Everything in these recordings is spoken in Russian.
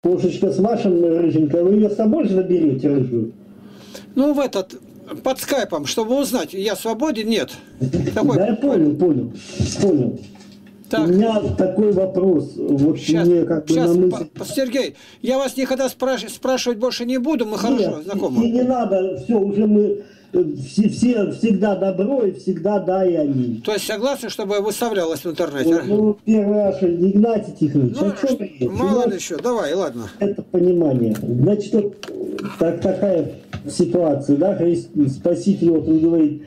Кошечка с вашим рыженькой, вы ее с собой же заберете рыжую? Ну, в этот, под скайпом, чтобы узнать, я свободен, нет. Такой... Да, я понял, понял, понял. Так. У меня такой вопрос. Вот сейчас, мне как сейчас, мысль... Сергей, я вас никогда спраш... спрашивать больше не буду, мы Нет, хорошо знакомы. И не надо, все, уже мы все, все всегда добро и всегда да и они. То есть согласны, чтобы выставлялось в интернете? Ну, ну первый раз Игнатий Тихонович, ну, а что, мало ли еще, давай, ладно. Это понимание. Значит, вот так, такая ситуация, да, Спаситель, вот он говорит,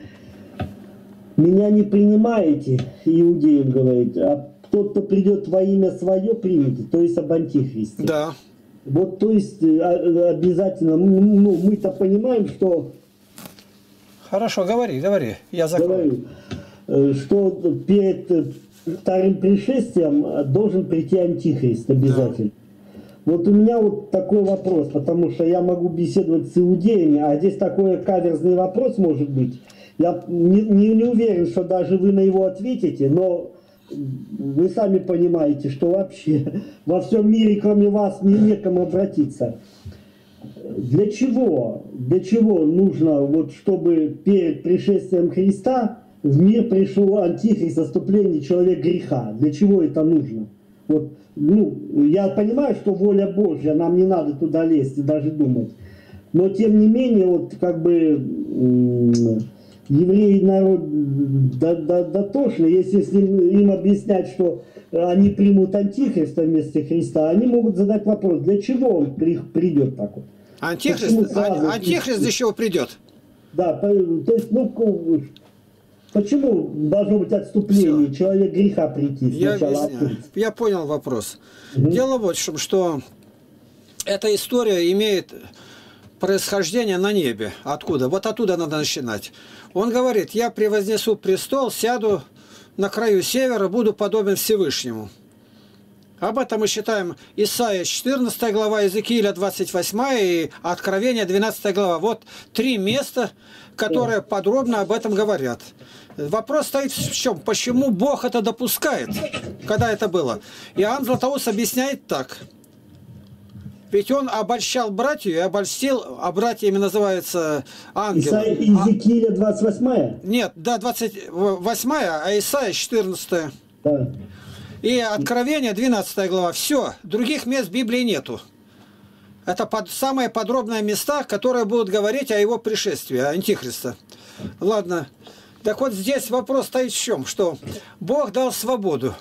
меня не принимаете, иудеям говорит, а тот, кто придет во имя свое, примет, то есть об антихристе. Да. Вот, то есть э, а, обязательно, ну, мы-то понимаем, что... Хорошо, говори, говори, я закрою. Говорю, э, что перед э, вторым пришествием должен прийти антихрист обязательно. Да. Вот у меня вот такой вопрос, потому что я могу беседовать с иудеями, а здесь такой каверзный вопрос может быть. Я не, не, не уверен, что даже вы на его ответите, но вы сами понимаете, что вообще во всем мире, кроме вас, не некому обратиться. Для чего? Для чего нужно, вот, чтобы перед пришествием Христа в мир пришел антихрист, заступление человек греха? Для чего это нужно? Вот, ну, я понимаю, что воля Божья, нам не надо туда лезть и даже думать. Но тем не менее, вот как бы евреи народ дотошный, если ним, им объяснять, что они примут антихриста вместо Христа, они могут задать вопрос, для чего он придет так вот? Антихрист, а, антихрист чего придет? Да, то есть, ну, почему должно быть отступление, Все. человек греха прийти Я объясняю. Я понял вопрос. Угу. Дело вот в том, что эта история имеет происхождение на небе. Откуда? Вот оттуда надо начинать. Он говорит, я превознесу престол, сяду на краю севера, буду подобен Всевышнему. Об этом мы считаем Исаия 14 глава, Иезекииля 28 и Откровение 12 глава. Вот три места, которые подробно об этом говорят. Вопрос стоит в чем? Почему Бог это допускает, когда это было? Иоанн Златоуст объясняет так – ведь он обольщал братью и обольстил, а братьями называется ангел. Исайя Иезекииля 28 Нет, да, 28 а Исаия 14 Да. И Откровение 12 глава. Все, других мест Библии нету. Это под, самые подробные места, которые будут говорить о его пришествии, о Антихриста. Ладно. Так вот здесь вопрос стоит в чем? Что Бог дал свободу.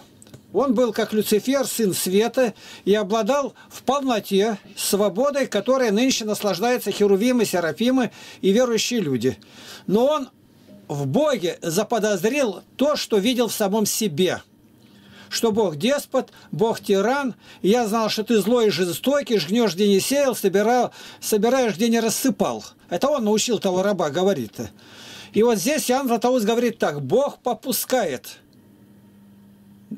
Он был как Люцифер, сын света, и обладал в полноте свободой, которой нынче наслаждаются херувимы, серафимы и верующие люди. Но он в Боге заподозрил то, что видел в самом себе. Что Бог деспот, Бог тиран. Я знал, что ты злой и жестокий, жгнешь, где не сеял, собирал, собираешь, где не рассыпал. Это он научил того раба, говорит. И вот здесь Иоанн Златоуст говорит так. Бог попускает –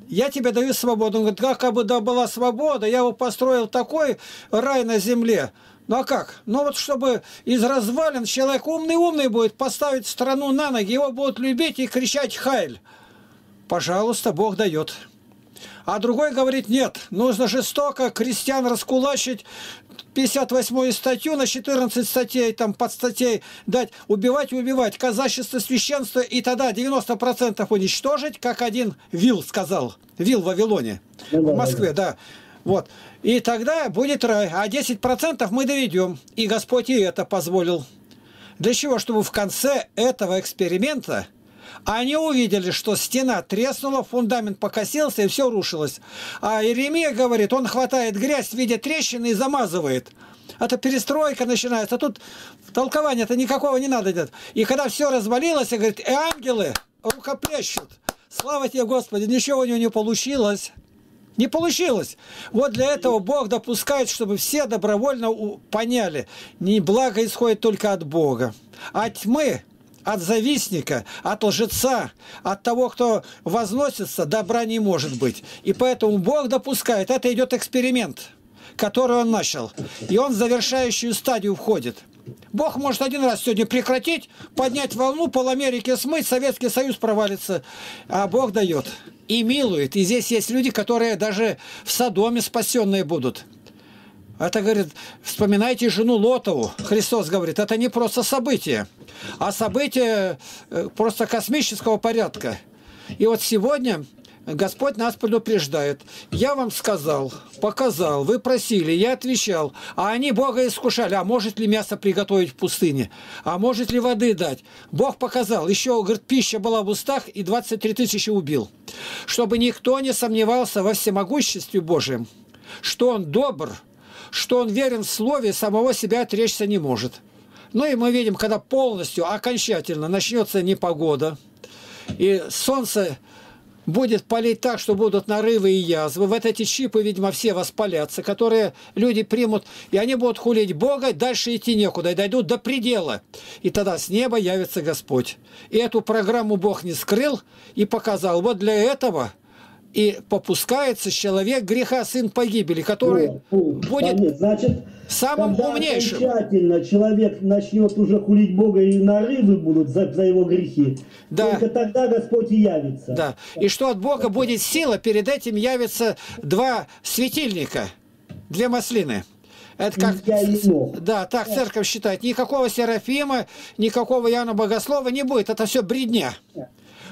я тебе даю свободу. Он говорит, как бы да была свобода, я его построил такой рай на земле. Ну а как? Ну вот чтобы из развалин человек умный-умный будет поставить страну на ноги, его будут любить и кричать «Хайль». Пожалуйста, Бог дает. А другой говорит, нет, нужно жестоко крестьян раскулачить, 58 статью на 14 статей, там под статей дать, убивать и убивать, казачество, священство, и тогда 90% уничтожить, как один Вил сказал, Вил в Вавилоне, ну, в Москве, да. Вот. И тогда будет рай, а 10% мы доведем. И Господь и это позволил. Для чего? Чтобы в конце этого эксперимента они увидели, что стена треснула, фундамент покосился и все рушилось. А Иеремия говорит, он хватает грязь в виде трещины и замазывает. Это перестройка начинается. Тут толкования-то никакого не надо делать. И когда все развалилось, говорит, и ангелы рукоплещут. Слава тебе, Господи, ничего у него не получилось. Не получилось. Вот для этого Бог допускает, чтобы все добровольно поняли, не благо исходит только от Бога. А тьмы от завистника, от лжеца, от того, кто возносится, добра не может быть. И поэтому Бог допускает, это идет эксперимент, который он начал. И он в завершающую стадию входит. Бог может один раз сегодня прекратить, поднять волну, пол Америки смыть, Советский Союз провалится. А Бог дает и милует. И здесь есть люди, которые даже в Содоме спасенные будут. Это, говорит, вспоминайте жену Лотову. Христос говорит, это не просто событие, а событие э, просто космического порядка. И вот сегодня Господь нас предупреждает. Я вам сказал, показал, вы просили, я отвечал. А они Бога искушали. А может ли мясо приготовить в пустыне? А может ли воды дать? Бог показал. Еще, говорит, пища была в устах и 23 тысячи убил. Чтобы никто не сомневался во всемогуществе Божьем. Что Он добр, что Он верен в Слове, самого себя отречься не может. Ну и мы видим, когда полностью, окончательно начнется непогода, и солнце будет палить так, что будут нарывы и язвы. Вот эти чипы, видимо, все воспалятся, которые люди примут, и они будут хулить Бога, дальше идти некуда, и дойдут до предела. И тогда с неба явится Господь. И эту программу Бог не скрыл и показал. Вот для этого и попускается человек греха, сын погибели, который о, о, будет понятно. Значит, самым когда умнейшим. окончательно человек начнет уже хулить Бога и нарывы будут за, за его грехи, да. только тогда Господь и явится. Да. И что от Бога будет сила, перед этим явятся два светильника, две маслины. Это как, да, так церковь считает. Никакого Серафима, никакого Яна Богослова не будет. Это все бредня.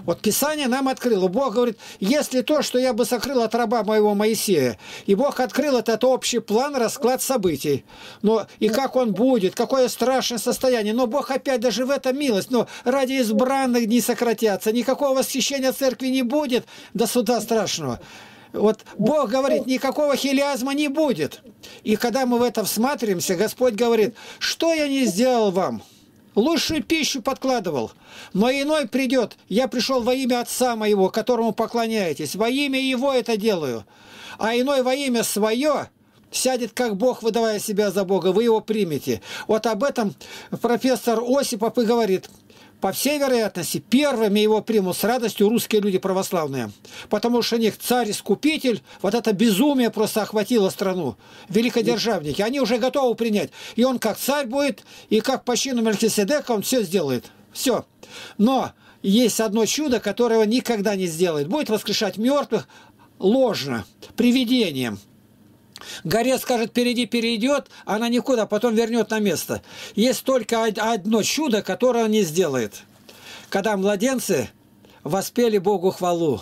Вот Писание нам открыло. Бог говорит, если то, что я бы сокрыл от раба моего Моисея, и Бог открыл это, это общий план, расклад событий. Но и как он будет, какое страшное состояние. Но Бог опять даже в этом милость. Но ради избранных не сократятся. Никакого восхищения церкви не будет до суда страшного. Вот Бог говорит, никакого хилиазма не будет. И когда мы в это всматриваемся, Господь говорит, что я не сделал вам? Лучшую пищу подкладывал. Но иной придет. Я пришел во имя Отца моего, которому поклоняетесь. Во имя Его это делаю. А иной во имя свое сядет как Бог, выдавая себя за Бога. Вы его примете. Вот об этом профессор Осипов и говорит – по всей вероятности, первыми его примут с радостью русские люди православные. Потому что у них царь-искупитель, вот это безумие просто охватило страну. Великодержавники, они уже готовы принять. И он как царь будет, и как по чину Мельхиседека он все сделает. Все. Но есть одно чудо, которое он никогда не сделает. Будет воскрешать мертвых ложно, привидением. Горец скажет, впереди перейдет, она никуда, потом вернет на место. Есть только одно чудо, которое он не сделает. Когда младенцы воспели Богу хвалу,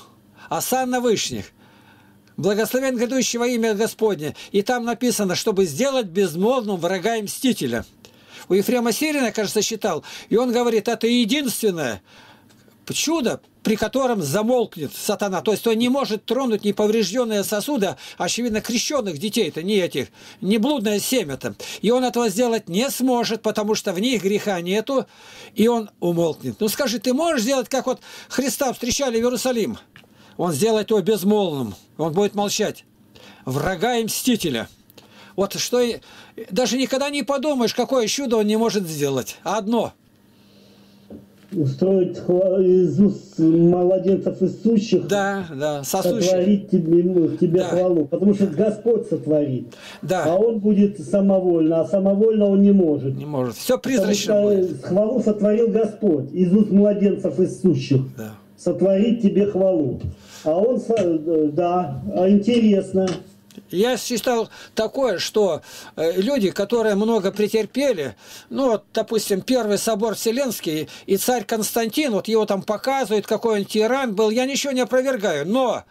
а сан на вышних, благословен грядущий во имя Господне. И там написано, чтобы сделать безмолвным врага и мстителя. У Ефрема Сирина, кажется, считал, и он говорит, это единственное чудо, при котором замолкнет сатана. То есть он не может тронуть неповрежденные сосуды, очевидно, крещенных детей, это не этих, не блудное семя-то. И он этого сделать не сможет, потому что в них греха нету, и он умолкнет. Ну скажи, ты можешь сделать, как вот Христа встречали в Иерусалим? Он сделает его безмолвным, он будет молчать. Врага и мстителя. Вот что даже никогда не подумаешь, какое чудо он не может сделать. Одно – устроить из уст младенцев и сущих, да, да, сотворить тебе, ну, тебе да. хвалу, потому что Господь сотворит, да. а Он будет самовольно, а самовольно Он не может. Не может, все призрачно будет. Хвалу сотворил Господь из уст младенцев и сущих, да. сотворить тебе хвалу. А Он, да, а интересно. Я считал такое, что э, люди, которые много претерпели, ну вот, допустим, первый собор Вселенский и царь Константин, вот его там показывают, какой он тиран был, я ничего не опровергаю, но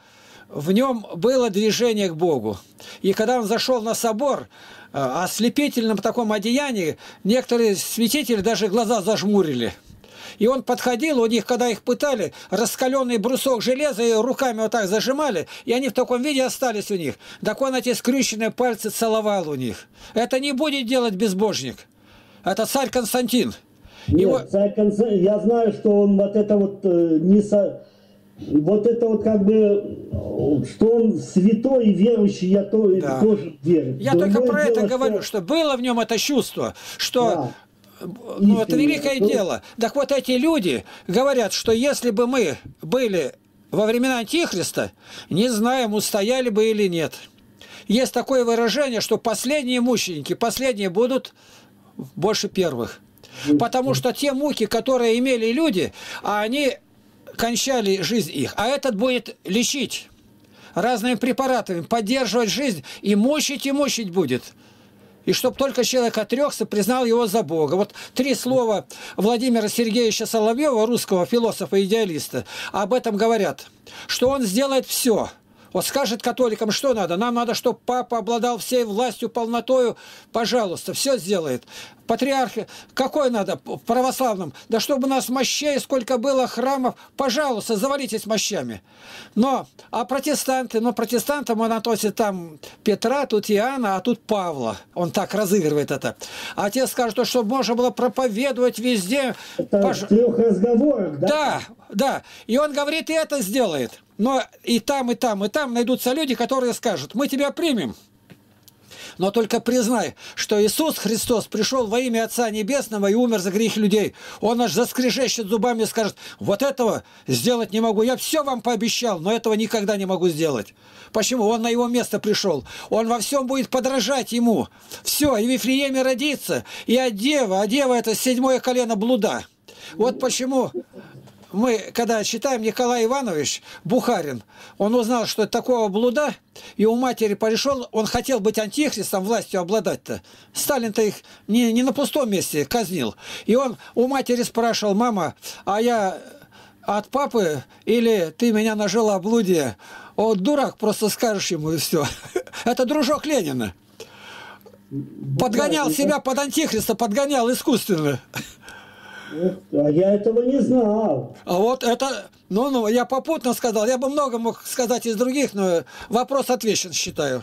в нем было движение к Богу. И когда он зашел на собор, э, ослепительном таком одеянии, некоторые святители даже глаза зажмурили – и он подходил, у них, когда их пытали, раскаленный брусок железа и руками вот так зажимали, и они в таком виде остались у них. Так он эти скрюченные пальцы целовал у них. Это не будет делать безбожник. Это царь Константин. Нет, Его... царь Константин, я знаю, что он вот это вот э, не со... Вот это вот как бы, что он святой и верующий, я то, да. тоже верю. Я Другое только про это говорю, что было в нем это чувство, что да ну, это великое дело. Так вот эти люди говорят, что если бы мы были во времена Антихриста, не знаем, устояли бы или нет. Есть такое выражение, что последние мученики, последние будут больше первых. Потому что те муки, которые имели люди, а они кончали жизнь их. А этот будет лечить разными препаратами, поддерживать жизнь и мучить, и мучить будет. И чтобы только человек отрекся, признал его за Бога. Вот три слова Владимира Сергеевича Соловьева, русского философа-идеалиста, об этом говорят, что он сделает все – вот скажет католикам, что надо? Нам надо, чтобы папа обладал всей властью, полнотою. Пожалуйста, все сделает. Патриарх, какой надо православным? Да чтобы у нас мощей, сколько было храмов, пожалуйста, завалитесь мощами. Но, а протестанты, ну, протестантам он относит там Петра, тут Иоанна, а тут Павла. Он так разыгрывает это. А те скажут, что можно было проповедовать везде. Это Пож... трех разговорах, да? Да, да. И он говорит, и это сделает. Но и там, и там, и там найдутся люди, которые скажут, мы тебя примем. Но только признай, что Иисус Христос пришел во имя Отца Небесного и умер за грех людей. Он аж заскрежещет зубами и скажет, вот этого сделать не могу. Я все вам пообещал, но этого никогда не могу сделать. Почему? Он на его место пришел. Он во всем будет подражать ему. Все, и в Вифлееме родится. И от дева, а дева это седьмое колено блуда. Вот почему мы, когда читаем Николай Иванович Бухарин, он узнал, что это такого блуда, и у матери пришел, он хотел быть антихристом, властью обладать-то. Сталин-то их не, не на пустом месте казнил. И он у матери спрашивал, мама, а я от папы или ты меня нажила о блуде? Дурак, просто скажешь ему и все. Это дружок Ленина. Подгонял себя под антихриста, подгонял искусственно. А я этого не знал. А вот это, ну, ну, я попутно сказал, я бы много мог сказать из других, но вопрос отвечен, считаю.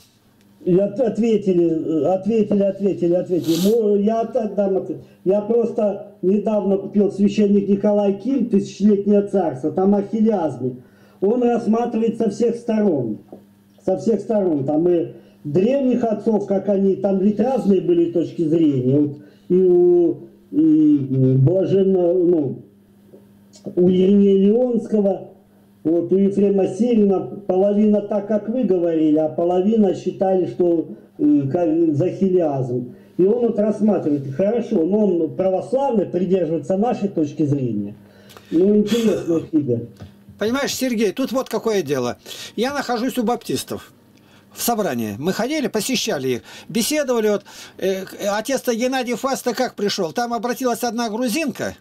Ответили, ответили, ответили, ответили. Ну, я ответ. Я просто недавно купил священник Николай Ким, «Тысячелетнее царство», там о хилиазме. Он рассматривает со всех сторон. Со всех сторон. Там и древних отцов, как они, там ведь разные были точки зрения. Вот и у и блаженно, ну, у Иеремия Леонского, вот у Ефрема Сирина половина так, как вы говорили, а половина считали, что э, за хилиазм. И он вот рассматривает, хорошо, но он православный, придерживается нашей точки зрения. Ну, интересно, фига. Понимаешь, Сергей, тут вот какое дело. Я нахожусь у баптистов в собрание. Мы ходили, посещали их, беседовали. Вот, э, отец-то Геннадий Фаста как пришел? Там обратилась одна грузинка,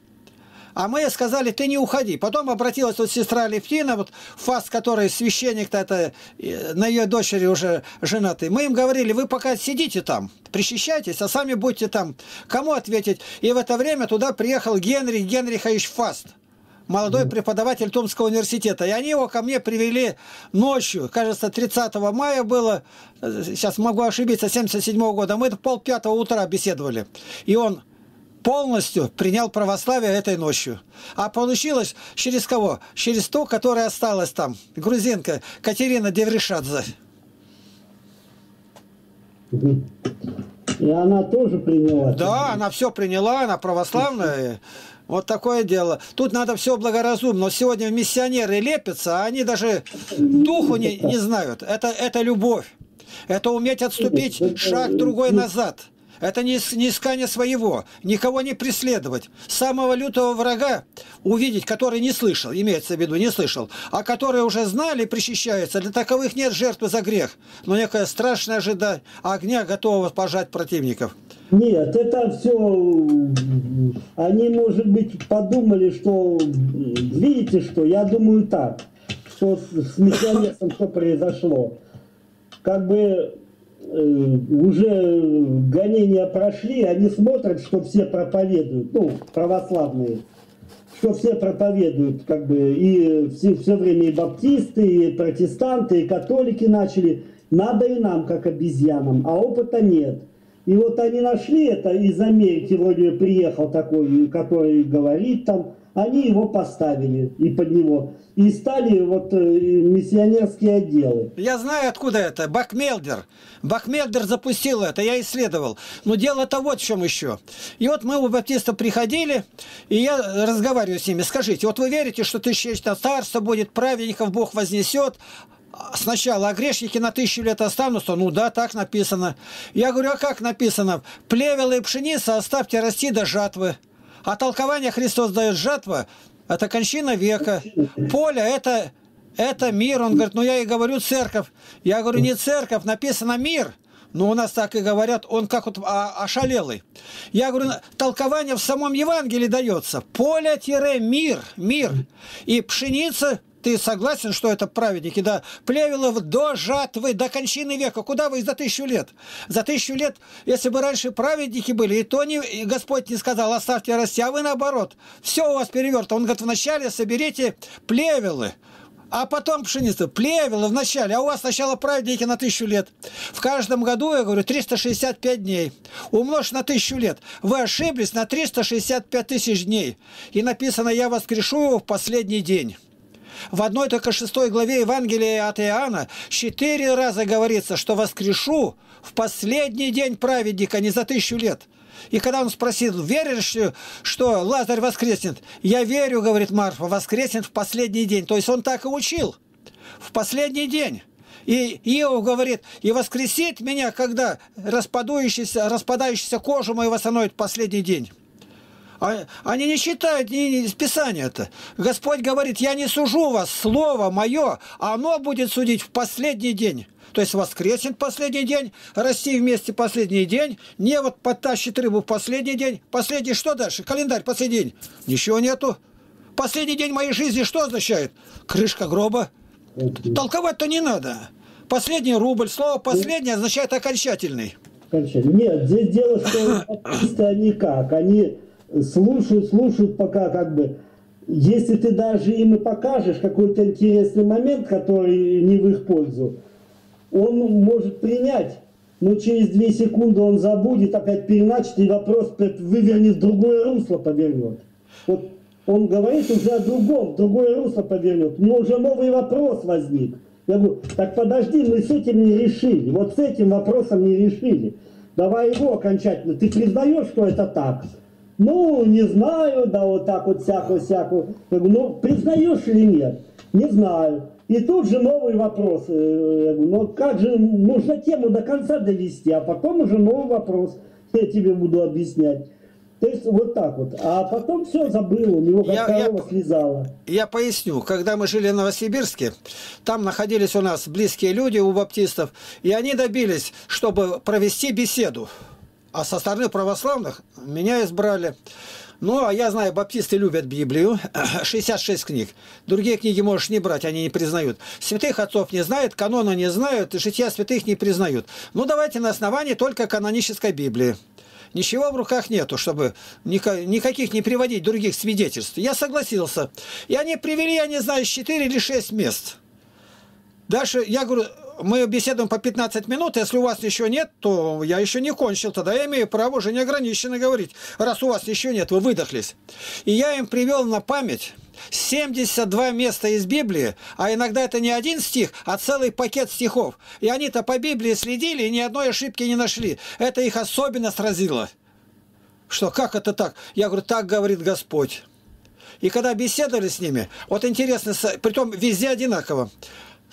а мы сказали, ты не уходи. Потом обратилась вот сестра Левтина, вот Фаст, который священник-то это, на ее дочери уже женатый. Мы им говорили, вы пока сидите там, причащайтесь, а сами будьте там. Кому ответить? И в это время туда приехал Генрих Генрихович Фаст молодой преподаватель Томского университета. И они его ко мне привели ночью, кажется, 30 мая было, сейчас могу ошибиться, 77 -го года. Мы пол пятого утра беседовали. И он полностью принял православие этой ночью. А получилось через кого? Через ту, которая осталась там, грузинка Катерина Девришадзе. И она тоже приняла? Да, она все приняла, она православная. Вот такое дело. Тут надо все благоразумно. Сегодня миссионеры лепятся, а они даже духу не, не знают. Это, это любовь. Это уметь отступить шаг другой назад. Это не, не искание своего, никого не преследовать. Самого лютого врага увидеть, который не слышал, имеется в виду, не слышал, а которые уже знали, причащаются, для таковых нет жертвы за грех, но некое страшное ожидание огня готового пожать противников. Нет, это все, они, может быть, подумали, что, видите что, я думаю так, что с миссионерством что произошло. Как бы э, уже гонения прошли, они смотрят, что все проповедуют, ну, православные, что все проповедуют, как бы, и все, все время и баптисты, и протестанты, и католики начали, надо и нам, как обезьянам, а опыта нет. И вот они нашли это, из Америки вроде приехал такой, который говорит там, они его поставили и под него. И стали вот э, миссионерские отделы. Я знаю, откуда это. Бакмелдер. Бакмелдер запустил это, я исследовал. Но дело-то вот в чем еще. И вот мы у баптиста приходили, и я разговариваю с ними. Скажите, вот вы верите, что тысячелетное царство будет, праведников Бог вознесет, сначала, а грешники на тысячу лет останутся? Ну да, так написано. Я говорю, а как написано? Плевел и пшеница оставьте расти до жатвы. А толкование Христос дает жатва, это кончина века. Поле это, это мир. Он говорит, ну я и говорю церковь. Я говорю, не церковь, написано мир. Ну, у нас так и говорят, он как вот ошалелый. Я говорю, толкование в самом Евангелии дается. Поле-мир, мир. И пшеница ты согласен, что это праведники? Да, Плевелов до жатвы, до кончины века. Куда вы за тысячу лет? За тысячу лет, если бы раньше праведники были, и то не, и Господь не сказал, оставьте расти, а вы наоборот. Все у вас переверто. Он говорит, вначале соберите плевелы, а потом пшеницу. Плевелы вначале, а у вас сначала праведники на тысячу лет. В каждом году, я говорю, 365 дней. Умножь на тысячу лет. Вы ошиблись на 365 тысяч дней. И написано, я воскрешу в последний день. В одной только шестой главе Евангелия от Иоанна четыре раза говорится, что воскрешу в последний день праведника, не за тысячу лет. И когда он спросил, веришь, что Лазарь воскреснет? Я верю, говорит Марфа, воскреснет в последний день. То есть он так и учил. В последний день. И Иов говорит, и воскресит меня, когда распадающийся, распадающийся кожу мою восстановит последний день. А, они не читают ни, ни Писания-то. Господь говорит, я не сужу вас, Слово мое, а оно будет судить в последний день. То есть воскреснет последний день, расти вместе последний день, не вот потащит рыбу в последний день. Последний что дальше? Календарь последний день. Ничего нету. Последний день моей жизни что означает? Крышка гроба. Толковать-то не надо. Последний рубль. Слово последний означает окончательный. Нет, здесь дело, что они как? Они слушают, слушают, пока как бы... Если ты даже им и покажешь какой-то интересный момент, который не в их пользу, он может принять, но через две секунды он забудет, опять переначит, и вопрос вывернет в другое русло повернет. Вот он говорит уже о другом, в другое русло повернет. Но уже новый вопрос возник. Я говорю, так подожди, мы с этим не решили. Вот с этим вопросом не решили. Давай его окончательно. Ты признаешь, что это так? Ну, не знаю, да вот так вот всякую-всякую. Ну, признаешь или нет? Не знаю. И тут же новый вопрос. Э, ну, как же, нужно тему до конца довести, а потом уже новый вопрос. Я тебе буду объяснять. То есть вот так вот. А потом все забыл, у него как я, корова я, слезала. Я поясню. Когда мы жили в Новосибирске, там находились у нас близкие люди у баптистов, и они добились, чтобы провести беседу. А со стороны православных меня избрали. Ну, а я знаю, баптисты любят Библию, 66 книг. Другие книги можешь не брать, они не признают. Святых отцов не знают, канона не знают, жития святых не признают. Ну, давайте на основании только канонической Библии. Ничего в руках нету, чтобы никаких не приводить других свидетельств. Я согласился. И они привели, я не знаю, 4 или 6 мест. Дальше я говорю, мы беседуем по 15 минут, если у вас еще нет, то я еще не кончил, тогда я имею право уже неограниченно говорить. Раз у вас еще нет, вы выдохлись. И я им привел на память 72 места из Библии, а иногда это не один стих, а целый пакет стихов. И они-то по Библии следили и ни одной ошибки не нашли. Это их особенно сразило. Что, как это так? Я говорю, так говорит Господь. И когда беседовали с ними, вот интересно, притом везде одинаково.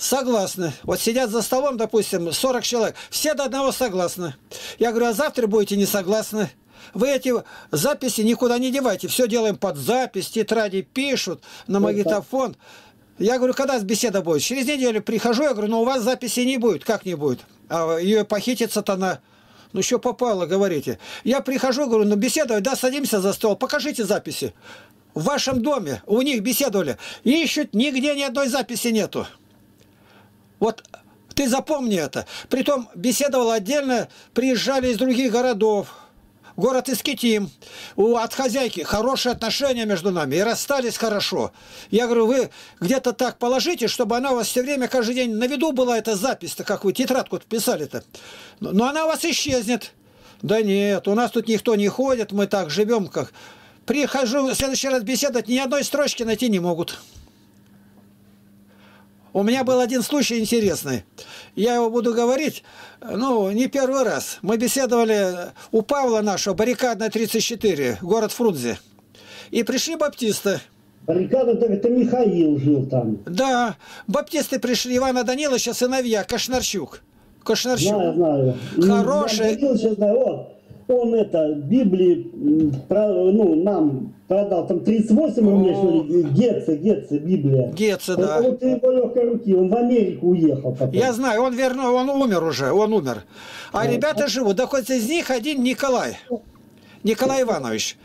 Согласны. Вот сидят за столом, допустим, 40 человек, все до одного согласны. Я говорю, а завтра будете не согласны. Вы эти записи никуда не девайте. Все делаем под запись, тетради пишут, на магнитофон. Я говорю, когда беседа будет? Через неделю прихожу, я говорю, ну у вас записи не будет. Как не будет? А ее похитит сатана. Ну, что попало, говорите. Я прихожу, говорю, ну беседовать, да, садимся за стол, покажите записи. В вашем доме у них беседовали. Ищут, нигде ни одной записи нету. Вот ты запомни это. Притом беседовал отдельно, приезжали из других городов. Город Искитим. У, от хозяйки хорошие отношения между нами. И расстались хорошо. Я говорю, вы где-то так положите, чтобы она у вас все время, каждый день на виду была эта запись-то, как вы тетрадку писали-то. Но она у вас исчезнет. Да нет, у нас тут никто не ходит, мы так живем, как... Прихожу в следующий раз беседовать, ни одной строчки найти не могут. У меня был один случай интересный. Я его буду говорить, ну, не первый раз. Мы беседовали у Павла нашего, баррикадная 34, город Фрунзе. И пришли баптисты. Баррикада, это Михаил жил там. Да, баптисты пришли, Ивана Даниловича, сыновья, Кошнарчук. Кошнарчук. Знаю, знаю. Хороший. Данилович, знаю. О, он это, Библии, ну, нам продал там 38 рублей, что ли, Гетце, Гетце, Библия. Гетце, да. Это вот его легкой руки, он в Америку уехал потом. Я знаю, он верно, он умер уже, он умер. А да. ребята живут, да хоть из них один Николай. Николай Иванович.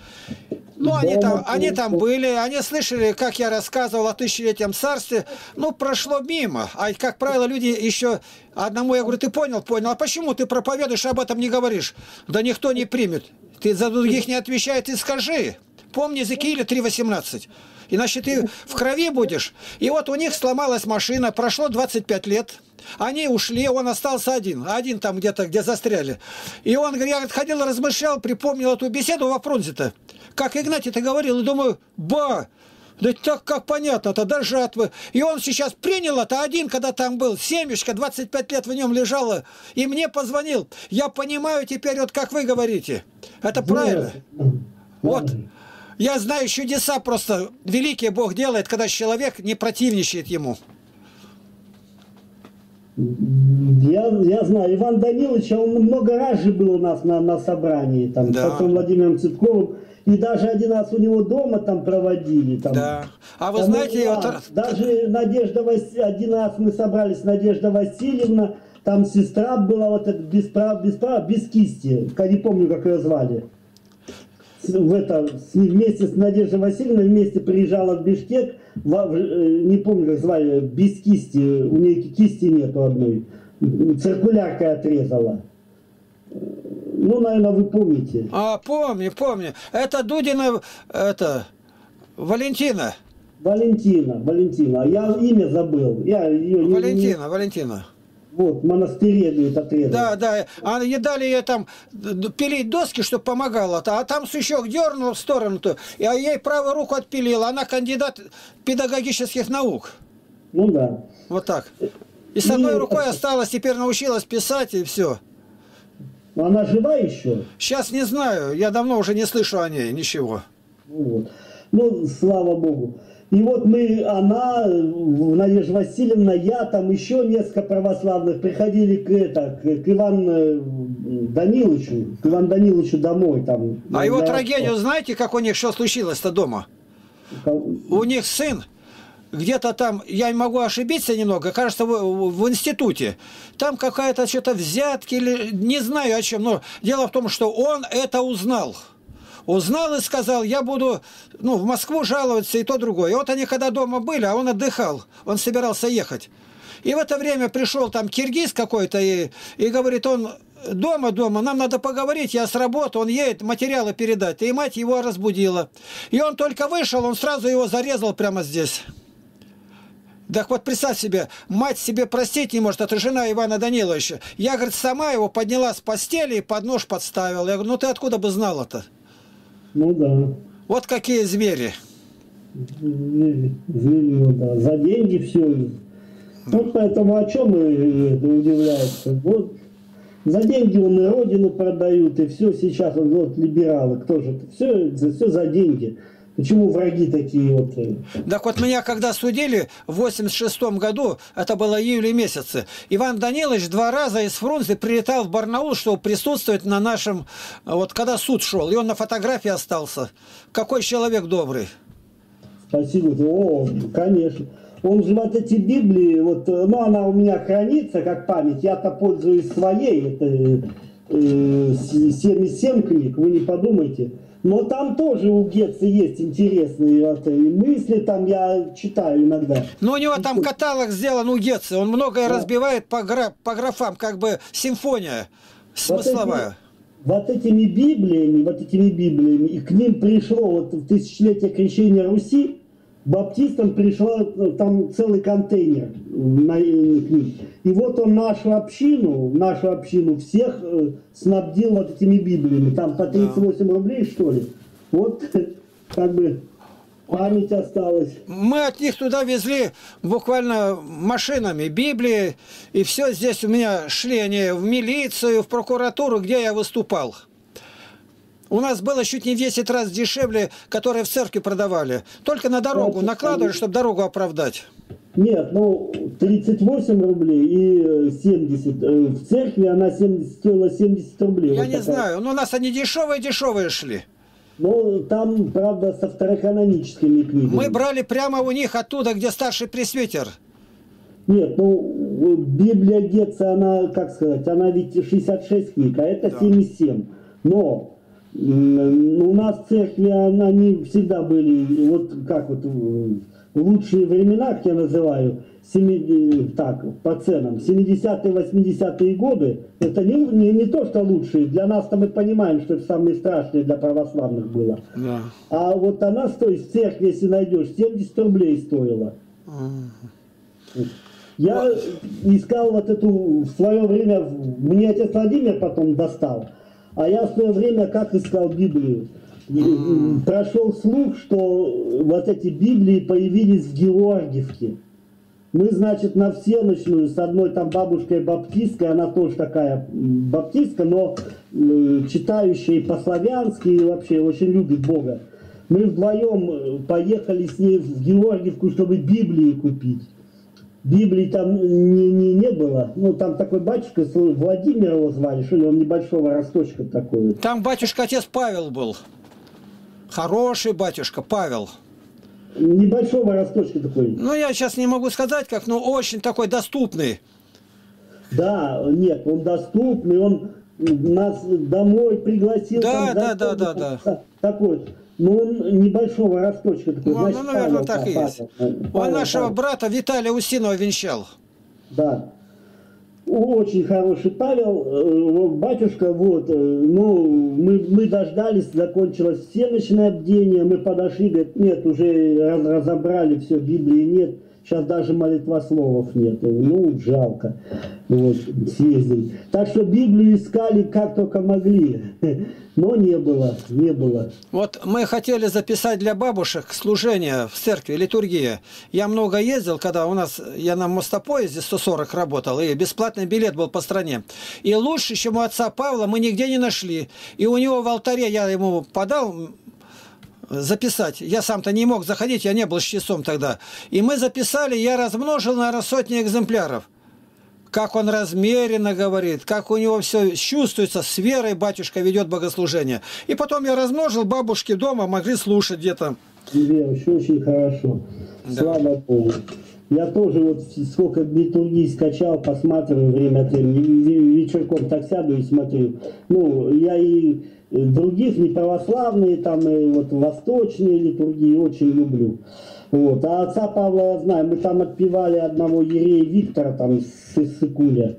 Ну, они там, они там были, они слышали, как я рассказывал о тысячелетием царстве. Ну, прошло мимо. А, как правило, люди еще... Одному я говорю, ты понял? Понял. А почему ты проповедуешь, об этом не говоришь? Да никто не примет. Ты за других не отвечай, ты скажи. Помни Зекииля 3.18. Иначе ты в крови будешь. И вот у них сломалась машина, прошло 25 лет. Они ушли, он остался один. Один там где-то, где застряли. И он, я ходил, размышлял, припомнил эту беседу во Фрунзе-то. Как Игнатий это говорил, и думаю, ба, да так как понятно, тогда жатвы. И он сейчас принял это один, когда там был, семечко, 25 лет в нем лежало, и мне позвонил. Я понимаю теперь, вот как вы говорите. Это правильно. Вот. Я знаю чудеса просто. Великий Бог делает, когда человек не противничает ему. Я, я знаю, Иван Данилович, он много раз же был у нас на, на собрании, там, да. с отцом Владимиром Цветковым, и даже один раз у него дома там проводили. Там, да. А вы там, знаете, ну, вот... даже Надежда Вас... один раз мы собрались, Надежда Васильевна, там сестра была вот эта без прав, без прав, без кисти, я не помню, как ее звали в это, вместе с Надеждой Васильевной вместе приезжала в Бишкек, в, э, не помню, как звали, без кисти, у нее кисти нету одной, циркуляркой отрезала. Ну, наверное, вы помните. А, помню, помню. Это Дудина, это, Валентина. Валентина, Валентина. Я имя забыл. Я ее Валентина, не... Валентина. Вот, монастыре дают отрезок. Да, да. А не дали ей там пилить доски, чтобы помогало. -то. А там сучок дернул в сторону-то, а ей правую руку отпилила. Она кандидат педагогических наук. Ну да. Вот так. И с одной и... рукой осталась, теперь научилась писать, и все. Она жива еще? Сейчас не знаю. Я давно уже не слышу о ней ничего. Ну, вот. ну слава Богу. И вот мы, она, Надежда Васильевна, я, там еще несколько православных приходили к, это, к, Ивану э, Даниловичу, к Ивану Даниловичу домой. Там, а его трагедию знаете, как у них что случилось-то дома? У них сын где-то там, я могу ошибиться немного, кажется, в, в институте. Там какая-то что-то взятки или не знаю о чем, но дело в том, что он это узнал. Узнал и сказал, я буду ну, в Москву жаловаться и то другое. И вот они когда дома были, а он отдыхал, он собирался ехать. И в это время пришел там киргиз какой-то и, и говорит, он дома, дома, нам надо поговорить, я с работы, он едет материалы передать. И мать его разбудила. И он только вышел, он сразу его зарезал прямо здесь. Так вот, представь себе, мать себе простить не может, это жена Ивана Даниловича. Я, говорит, сама его подняла с постели и под нож подставила. Я говорю, ну ты откуда бы знал это? Ну да. Вот какие звери. Звери, звери да. За деньги все. Вот поэтому о чем мы удивляются. Вот за деньги он и родину продают, и все сейчас, вот либералы, кто же, все, все за деньги. Почему враги такие вот? Э? Так вот меня когда судили в 86 году, это было июле месяце, Иван Данилович два раза из Фрунзе прилетал в Барнаул, чтобы присутствовать на нашем, вот когда суд шел, и он на фотографии остался. Какой человек добрый. Спасибо. О, конечно. Он же вот эти Библии, вот, э, ну она у меня хранится как память, я-то пользуюсь своей, это э, 77 книг, вы не подумайте. Но там тоже у Гетца есть интересные вот, мысли, там я читаю иногда. Ну, у него там каталог сделан у Гетца, он многое да. разбивает по, граф, по графам, как бы симфония смысловая. Вот, эти, вот этими Библиями, вот этими Библиями, и к ним пришло вот в тысячелетие крещения Руси, баптистам пришла ну, там целый контейнер на книг. И вот он нашу общину, нашу общину всех э, снабдил вот этими Библиями. Там по 38 рублей, что ли. Вот как бы память осталась. Мы от них туда везли буквально машинами Библии, и все здесь у меня шли они в милицию, в прокуратуру, где я выступал. У нас было чуть не в 10 раз дешевле, которые в церкви продавали. Только на дорогу накладывали, чтобы дорогу оправдать. Нет, ну 38 рублей и 70. Э, в церкви она 70, стоила 70 рублей. Я вот не такая. знаю, но у нас они дешевые-дешевые шли. Ну, там, правда, со второканоническими книгами. Мы брали прямо у них оттуда, где старший пресвитер. Нет, ну, Библия Гетца, она, как сказать, она ведь 66 книг, а это да. 77. Но у нас церкви они всегда были, вот как вот лучшие времена, как я называю, 7, так, по ценам, 70-е, 80-е годы, это не, не, не то, что лучшие, для нас-то мы понимаем, что это самые страшные для православных было. Да. А вот она стоит в церкви, если найдешь, 70 рублей стоила. Я искал вот эту, в свое время, мне отец Владимир потом достал, а я в свое время как искал Библию? Прошел слух, что вот эти Библии появились в Георгиевке. Мы, значит, на всеночную с одной там бабушкой баптисткой, она тоже такая баптистка, но читающая по-славянски и вообще очень любит Бога. Мы вдвоем э, поехали с ней в Георгиевку, чтобы Библии купить. Библии там не, не, не было. Ну, там такой батюшка, Владимир его звали, что ли, он небольшого росточка такой. Там батюшка отец Павел был. Хороший батюшка Павел. Небольшого росточка такой. Ну, я сейчас не могу сказать как, но очень такой доступный. Да, нет, он доступный, он нас домой пригласил. Да, там, да, да, да, да. Такой. Ну, он небольшого росточка такой. Ну, значит, ну наверное, Павел, так и есть. Павел, он нашего Павел. брата Виталия Усинова венчал. Да. Очень хороший Павел, э, батюшка, вот, э, ну, мы, мы дождались, закончилось всеночное бдение, мы подошли, говорит, нет, уже разобрали все, Библии нет, Сейчас даже молитвословов нет. Ну, жалко. Вот, съездили. Так что Библию искали как только могли. Но не было, не было. Вот мы хотели записать для бабушек служение в церкви, литургия. Я много ездил, когда у нас, я на мостопоезде 140 работал, и бесплатный билет был по стране. И лучше, чем у отца Павла, мы нигде не нашли. И у него в алтаре я ему подал записать. Я сам-то не мог заходить, я не был часом тогда. И мы записали, я размножил, наверное, сотни экземпляров. Как он размеренно говорит, как у него все чувствуется, с верой батюшка ведет богослужение. И потом я размножил, бабушки дома могли слушать где-то. Верующий, очень хорошо. Да. Слава Богу. Я тоже вот сколько литургий скачал, посматриваю время от времени, вечерком так сяду и смотрю. Ну, я и других, не православные, там и вот восточные литургии очень люблю. Вот. А отца Павла я знаю, мы там отпевали одного ерея Виктора там с Иссыкуля.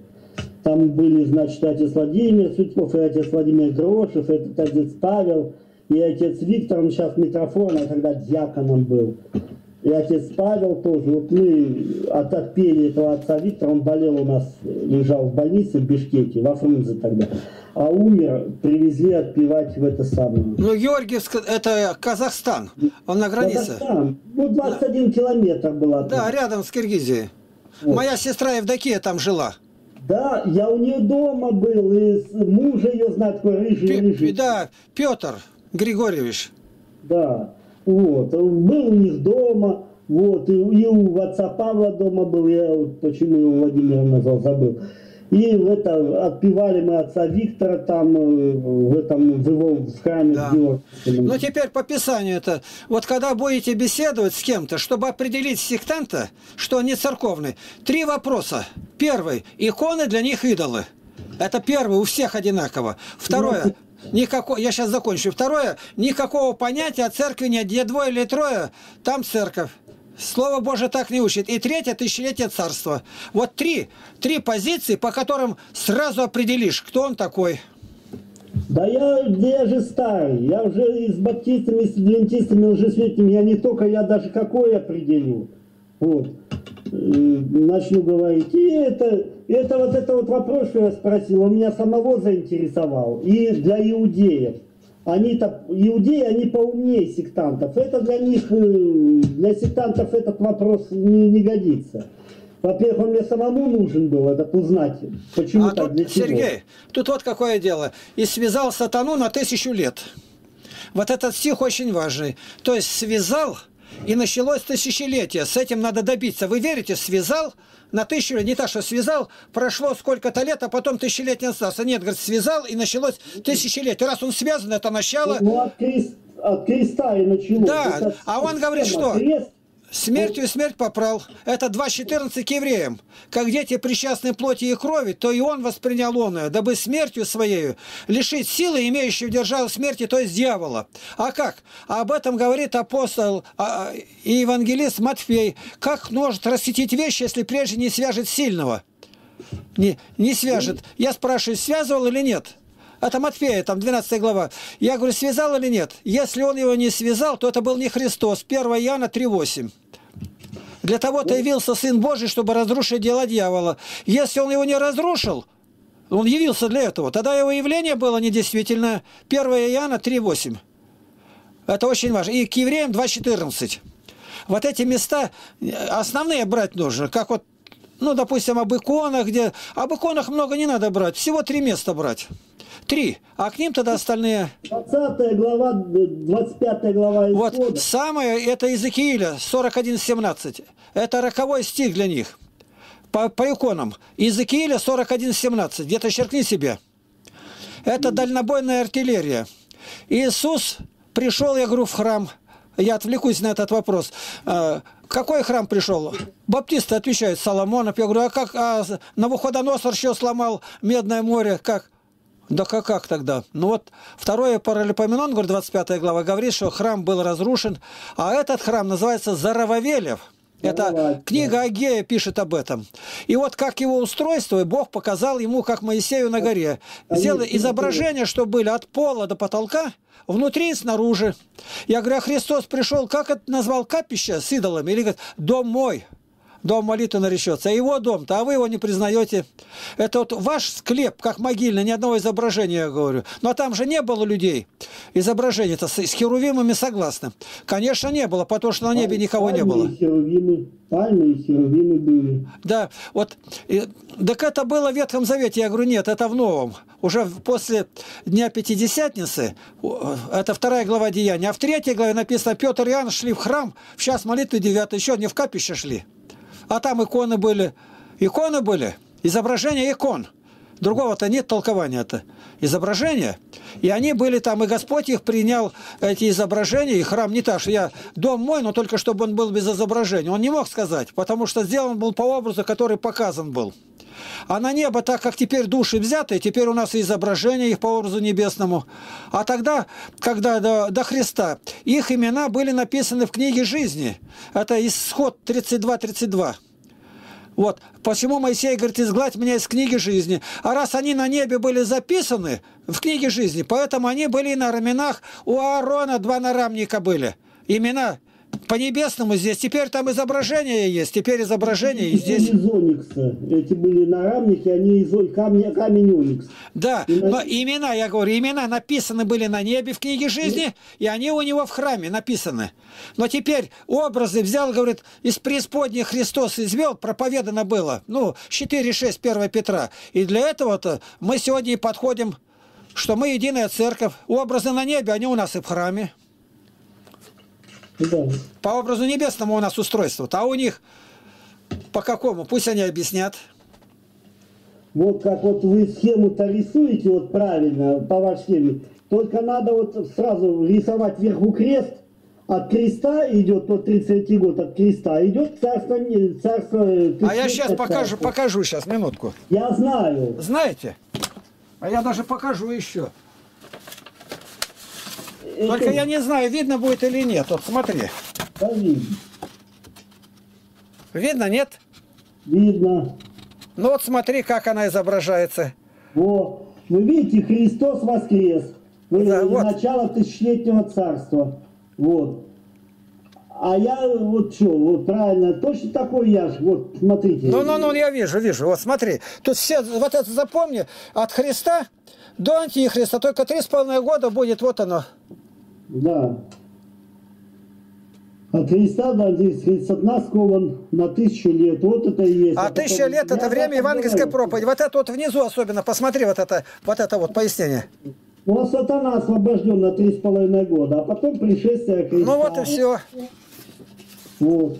Там были, значит, отец Владимир Светлов и отец Владимир Грошев, этот отец Павел и отец Виктор, он сейчас Митрофон, а когда дьяконом был. И отец Павел тоже. Вот мы от отпели этого отца Виктора, он болел у нас, лежал в больнице в Бишкеке, во Фрунзе тогда а умер, привезли отпевать в это самое. Ну, Георгиевск, это Казахстан, он на границе. Казахстан, ну, 21 да. километр была. Да, рядом с Киргизией. Вот. Моя сестра Евдокия там жила. Да, я у нее дома был, и мужа ее знает, такой рыжий, П рыжий. Да, Петр Григорьевич. Да, вот, был у них дома, вот, и, и у отца Павла дома был, я вот почему его Владимир назвал, забыл. И это, отпевали мы отца Виктора там, э, в этом, в его в храме да. Ну, теперь по Писанию это. Вот когда будете беседовать с кем-то, чтобы определить сектанта, что они церковный, три вопроса. Первый. Иконы для них идолы. Это первый, у всех одинаково. Второе. Никакого, я сейчас закончу. Второе, никакого понятия о церкви нет. Где двое или трое, там церковь. Слово Божие так не учит. И третье тысячелетие царства. Вот три, три позиции, по которым сразу определишь, кто он такой. Да я, я же старый, я уже и с баптистами, и с адвентистами, лжесветными, я не только, я даже какой определю. Вот. Э, начну говорить. И это, это вот это вот вопрос, что я спросил, он меня самого заинтересовал. И для иудеев они-то, иудеи, они поумнее сектантов. Это для них, э, для сектантов этот вопрос не, не годится. Во-первых, он мне самому нужен был этот узнать, почему а так, тут, для чего. Сергей, тут вот какое дело. И связал сатану на тысячу лет. Вот этот стих очень важный. То есть связал и началось тысячелетие. С этим надо добиться. Вы верите, связал на тысячу лет, не так, что связал, прошло сколько-то лет, а потом тысячелетие остался. Нет, говорит, связал, и началось тысячелетие. Раз он связан, это начало... Ну, от, крест, от креста и началось. Да, это а он говорит, что... Крест, Смертью смерть попрал. Это 2.14 к евреям. Как дети причастны плоти и крови, то и он воспринял оное, дабы смертью своей лишить силы, имеющей державу смерти, то есть дьявола. А как? Об этом говорит апостол а, и евангелист Матфей. Как может расхитить вещи, если прежде не свяжет сильного? Не, не свяжет. Я спрашиваю, связывал или нет? Это Матфея, там 12 глава. Я говорю, связал или нет? Если он его не связал, то это был не Христос. 1 Иоанна 3,8. Для того-то явился Сын Божий, чтобы разрушить дело дьявола. Если он его не разрушил, он явился для этого. Тогда его явление было недействительно. 1 Иоанна 3,8. Это очень важно. И к евреям 2,14. Вот эти места основные брать нужно. Как вот, ну, допустим, об иконах, где... Об иконах много не надо брать. Всего три места брать. Три. А к ним тогда остальные... 20 глава, 25 глава Исхода. Вот самое, это Иезекииля, 41.17. Это роковой стих для них. По, по иконам. Иезекииля 41.17. Где-то черкни себе. Это дальнобойная артиллерия. Иисус пришел, я говорю, в храм. Я отвлекусь на этот вопрос. А, какой храм пришел? Баптисты отвечают, Соломонов. Я говорю, а как а Навуходоносор еще сломал Медное море? Как? Да как, как тогда? Ну вот второе Паралипоменон, говорит, 25 глава, говорит, что храм был разрушен, а этот храм называется Зарававелев. Это книга Агея пишет об этом. И вот как его устройство, Бог показал ему, как Моисею на горе. Сделал изображения, что были от пола до потолка, внутри и снаружи. Я говорю, а Христос пришел, как это назвал капище с идолами? Или говорит, дом мой дом молитвы наречется, а его дом-то, а вы его не признаете. Это вот ваш склеп, как могильный, ни одного изображения, я говорю. Но там же не было людей. Изображения-то с, с херувимами согласны. Конечно, не было, потому что на небе никого не было. Херувимы, пальмы и херувимы были. Да, вот, и, так это было в Ветхом Завете. Я говорю, нет, это в Новом. Уже после Дня Пятидесятницы, это вторая глава Деяния, а в третьей главе написано, Петр и Иоанн шли в храм, в час молитвы девятый, еще не в капище шли. А там иконы были. Иконы были. Изображения икон. Другого-то нет толкования-то. Изображения. И они были там, и Господь их принял, эти изображения, и храм не так, что я дом мой, но только чтобы он был без изображения. Он не мог сказать, потому что сделан был по образу, который показан был. А на небо, так как теперь души взяты, теперь у нас и изображение их по образу небесному. А тогда, когда до, до Христа, их имена были написаны в книге жизни. Это исход 32-32. Вот. Почему Моисей говорит, изгладь меня из книги жизни. А раз они на небе были записаны в книге жизни, поэтому они были на раменах. У Аарона два нарамника были. Имена по небесному здесь. Теперь там изображение есть. Теперь изображение и здесь. Из оникса. Эти были нарамники, они из камня, камень оникс. Да, и но на... имена, я говорю, имена написаны были на небе в книге жизни, и, и они у него в храме написаны. Но теперь образы взял, говорит, из преисподней Христос извел, проповедано было. Ну, 4-6 1 Петра. И для этого-то мы сегодня и подходим, что мы единая церковь. Образы на небе, они у нас и в храме. Да. По образу небесному у нас устройство, а у них по какому? Пусть они объяснят. Вот как вот вы схему-то рисуете вот правильно, по вашей схеме, только надо вот сразу рисовать вверху крест, от креста идет, тот 33 год от креста, идет царство... царство а я сейчас покажу, покажу сейчас, минутку. Я знаю. Знаете? А я даже покажу еще. Только я не знаю, видно будет или нет. Вот смотри. Да, видно. Видно, нет? Видно. Ну вот смотри, как она изображается. О, вы видите, Христос воскрес. Вы да, вот. Начало тысячелетнего царства. Вот. А я вот что, вот правильно, точно такой я же, вот смотрите. Ну, ну, ну, я вижу, вижу, вот смотри. Тут все, вот это запомни, от Христа до Антихриста только три с половиной года будет, вот оно, да. От Христа до Христа скован на тысячу лет. Вот это и есть. А, а тысяча лет это время евангельской проповеди. Вот это вот внизу особенно, посмотри, вот это вот, это вот пояснение. Ну, а сатана освобожден на три с половиной года, а потом пришествие Христа. Ну вот и все. Вот.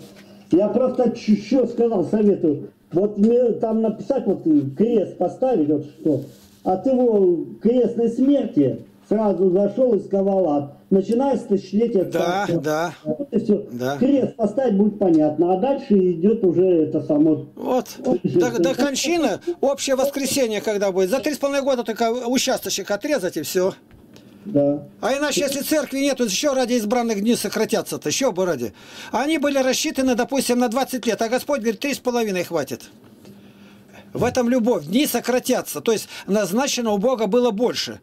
Я просто что сказал, советую. Вот мне там написать, вот крест поставить, вот что. От его крестной смерти сразу зашел и сказал ад. Начиная с тысячелетия Да, царства. да. Вот и все. Да. Крест поставить будет понятно, а дальше идет уже это само. Вот. До, до кончины, общее воскресенье когда будет. За три с половиной года только участочек отрезать и все. Да. А иначе, если церкви нету, еще ради избранных дней сократятся-то, еще бы ради. Они были рассчитаны, допустим, на 20 лет, а Господь говорит, три с половиной хватит. В этом любовь. Дни сократятся. То есть назначено у Бога было больше.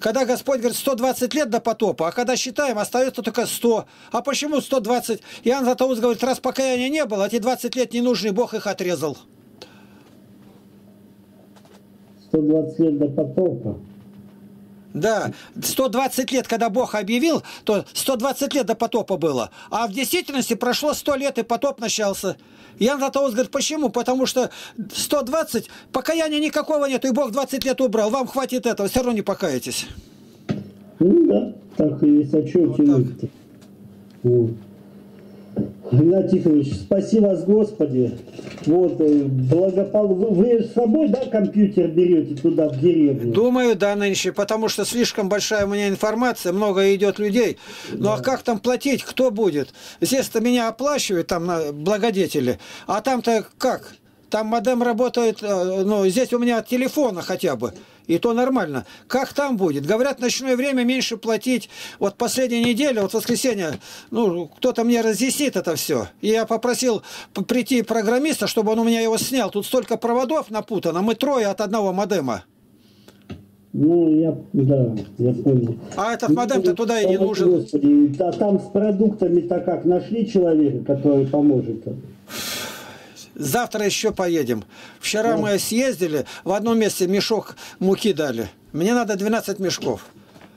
Когда Господь говорит 120 лет до потопа, а когда считаем, остается только 100. А почему 120? Иоанн Златоуст говорит, раз покаяния не было, эти 20 лет не нужны, Бог их отрезал. 120 лет до потопа. Да, 120 лет, когда Бог объявил, то 120 лет до потопа было. А в действительности прошло 100 лет, и потоп начался. Ян Златоуст говорит, почему? Потому что 120, покаяния никакого нет, и Бог 20 лет убрал. Вам хватит этого, все равно не покаетесь. Ну да, так и есть. А что Вот. Игнат Тихонович, спаси вас, Господи. Вот, э, благопол... Вы, с собой, да, компьютер берете туда, в деревню? Думаю, да, нынче, потому что слишком большая у меня информация, много идет людей. Ну, да. а как там платить, кто будет? Здесь-то меня оплачивают, там, благодетели, а там-то как? Там модем работает, э, ну, здесь у меня от телефона хотя бы и то нормально. Как там будет? Говорят, ночное время меньше платить. Вот последняя неделя, вот воскресенье, ну, кто-то мне разъяснит это все. И я попросил прийти программиста, чтобы он у меня его снял. Тут столько проводов напутано, мы трое от одного модема. Ну, я, да, я понял. А этот модем-то туда и не нужен. Господи, а там с продуктами-то как нашли человека, который поможет? Завтра еще поедем. Вчера мы съездили, в одном месте мешок муки дали. Мне надо 12 мешков.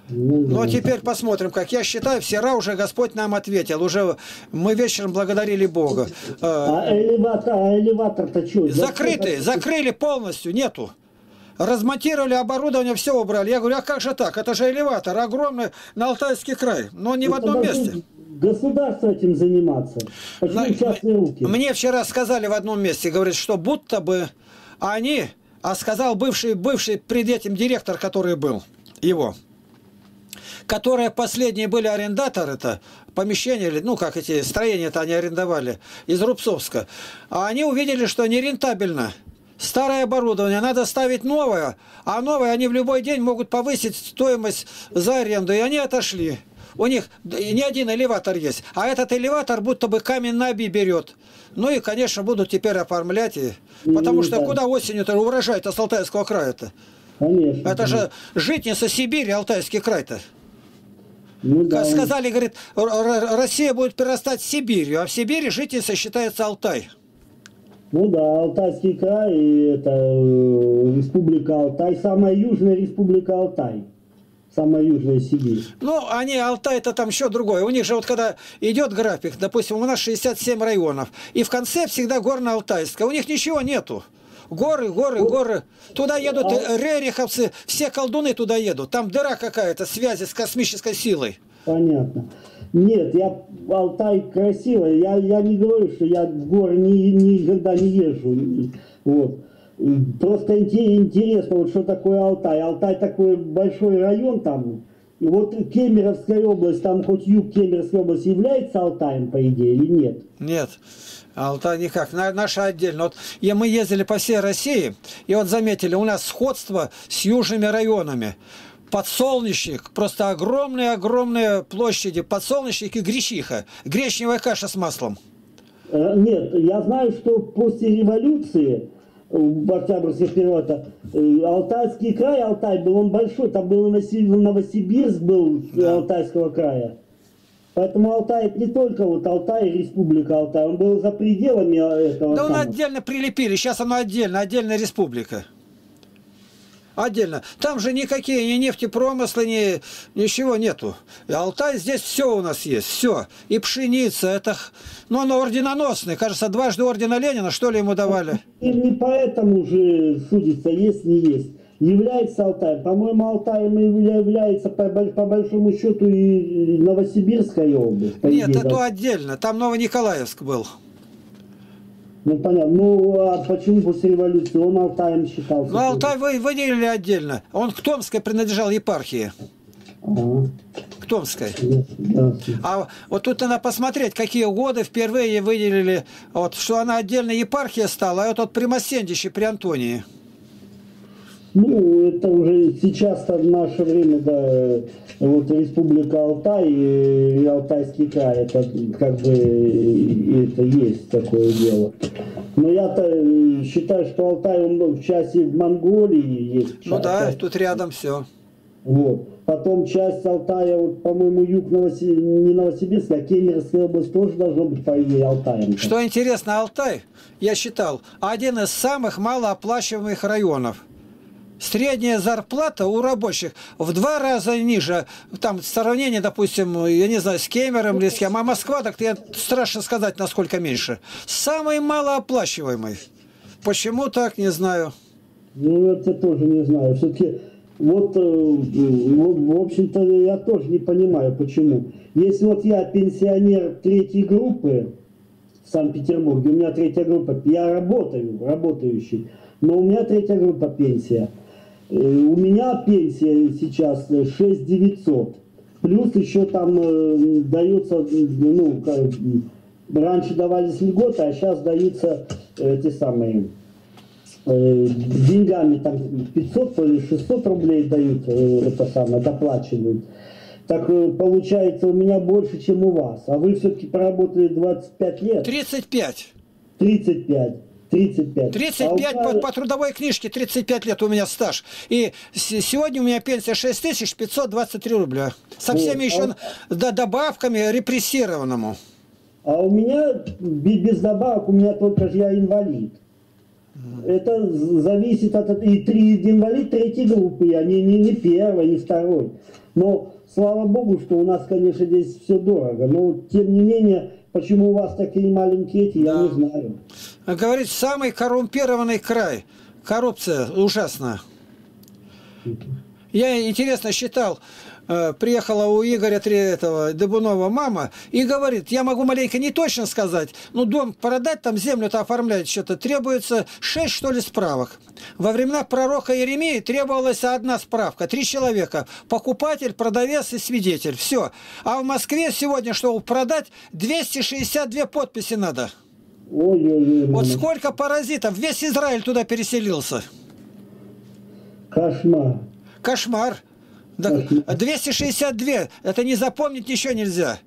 Ну, теперь посмотрим, как я считаю, вчера уже Господь нам ответил. Уже мы вечером благодарили Бога. А элеватор, а элеватор-то что? Закрытый, закрыли полностью, нету. Размонтировали оборудование, все убрали. Я говорю, а как же так? Это же элеватор огромный на Алтайский край, но не Это в одном месте государство этим заниматься. Почему частные руки? Мне вчера сказали в одном месте, говорит, что будто бы они, а сказал бывший, бывший пред этим директор, который был, его, которые последние были арендаторы это помещения, ну как эти строения-то они арендовали из Рубцовска, а они увидели, что нерентабельно. Старое оборудование, надо ставить новое, а новое они в любой день могут повысить стоимость за аренду, и они отошли. У них не один элеватор есть, а этот элеватор будто бы камень на оби берет. Ну и, конечно, будут теперь оформлять, и... потому что да. куда осенью-то урожай-то с Алтайского края-то? Конечно. Это же житница Сибири, Алтайский край-то. Ну, да. Сказали, говорит, Россия будет перерастать Сибирью, а в Сибири житница считается Алтай. Ну да, Алтайский край, это э, республика Алтай, самая южная республика Алтай самая южная Сибирь. Ну, они, Алтай, это там еще другое. У них же вот когда идет график, допустим, у нас 67 районов, и в конце всегда горно-алтайская, у них ничего нету. Горы, горы, горы. Туда едут а... рериховцы, все колдуны туда едут. Там дыра какая-то, связи с космической силой. Понятно. Нет, я Алтай красивый. Я, я не говорю, что я в горы ни, никогда не езжу. Вот. Просто интересно, вот что такое Алтай. Алтай такой большой район там. Вот Кемеровская область, там хоть юг Кемеровской области является Алтаем, по идее, или нет? Нет. Алтай никак. Наша отдельно. Вот и мы ездили по всей России, и вот заметили, у нас сходство с южными районами. Подсолнечник, просто огромные-огромные площади, подсолнечник и гречиха, гречневая каша с маслом. Э, нет, я знаю, что после революции переводах. Э, Алтайский край, Алтай был, он большой, там был Новосибирск был да. Алтайского края. Поэтому Алтай это не только вот Алтай и Республика Алтай, он был за пределами этого. Да он отдельно прилепили, сейчас оно отдельно, отдельная республика отдельно. Там же никакие ни нефтепромыслы, ни ничего нету. И Алтай здесь все у нас есть, все. И пшеница, это, ну, оно орденоносный, кажется, дважды ордена Ленина, что ли, ему давали? И не поэтому же судится, есть, не есть. является Алтаем. По-моему, Алтаем является по, по большому счету и Новосибирская область. Нет, идее, это да. отдельно. Там Новониколаевск был. Ну понятно. Ну а почему после революции он Алтаем считался? Ну Алтай вы выделили отдельно. Он к Томской принадлежал епархии. Ага. К Томской. Да, А вот тут надо посмотреть, какие годы впервые выделили, вот, что она отдельно епархия стала, а вот от Примасендище при Антонии. Ну, это уже сейчас-то в наше время, да, вот Республика Алтай и Алтайский край, это как бы это есть такое дело. Но я-то считаю, что Алтай он в части в Монголии есть. Ну да, тут рядом все. Вот. Потом часть Алтая, вот, по-моему, юг Новосиб... не Новосибирск, а Кемеровская область тоже должно быть по идее Алтаем. Что интересно, Алтай, я считал, один из самых малооплачиваемых районов. Средняя зарплата у рабочих в два раза ниже, там сравнение, допустим, я не знаю, с Кемером или с кем, а Москва, так я страшно сказать, насколько меньше. Самый малооплачиваемый. Почему так, не знаю. Ну, это тоже не знаю. Все-таки вот, э, в общем-то, я тоже не понимаю, почему. Если вот я пенсионер третьей группы в Санкт-Петербурге, у меня третья группа, я работаю, работающий, но у меня третья группа пенсия. Э, у меня пенсия сейчас 6 900. Плюс еще там э, дается, ну, раньше давались льготы, а сейчас даются эти самые Э, деньгами там 500 или 600 рублей дают, э, это самое, доплачивают. Так э, получается у меня больше, чем у вас. А вы все-таки проработали 25 лет. 35. 35. 35. 35 а по, по трудовой книжке 35 лет у меня стаж. И сегодня у меня пенсия 6523 рубля. Со всеми вот. еще а... да, добавками репрессированному. А у меня без добавок, у меня только же я инвалид. Это зависит от... И три инвалид третьей группы, а не, не, не первой, не второй. Но слава богу, что у нас, конечно, здесь все дорого. Но, тем не менее, почему у вас такие маленькие эти, да. я не знаю. Говорит, самый коррумпированный край. Коррупция ужасная. Я, интересно, считал, приехала у Игоря три этого Дебунова мама и говорит, я могу маленько не точно сказать, ну дом продать, там землю-то оформлять что-то, требуется шесть что ли справок. Во времена пророка Еремеи требовалась одна справка, три человека, покупатель, продавец и свидетель, все. А в Москве сегодня, чтобы продать, 262 подписи надо. Ой, ой, ой, вот сколько паразитов, весь Израиль туда переселился. Кошмар. Кошмар. Да, 262, это не запомнить ничего нельзя.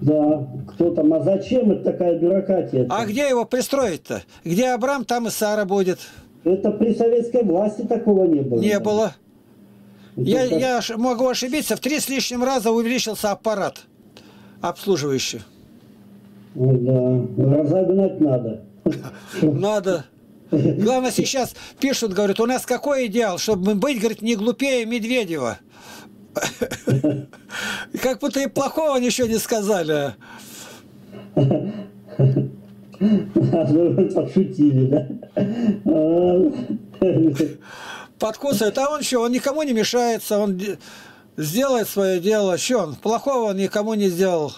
Да, кто там, а зачем это такая бюрократия? -то? А где его пристроить-то? Где Абрам, там и Сара будет. Это при советской власти такого не было. Не было. я, я могу ошибиться, в три с лишним раза увеличился аппарат обслуживающий. Ну да, разогнать надо. Надо. Главное, сейчас пишут, говорят, у нас какой идеал, чтобы быть, говорит, не глупее Медведева. Как будто и плохого ничего не сказали. Подшутили, да? Подкусывает, а он что, он никому не мешается, он сделает свое дело. Что он, плохого он никому не сделал.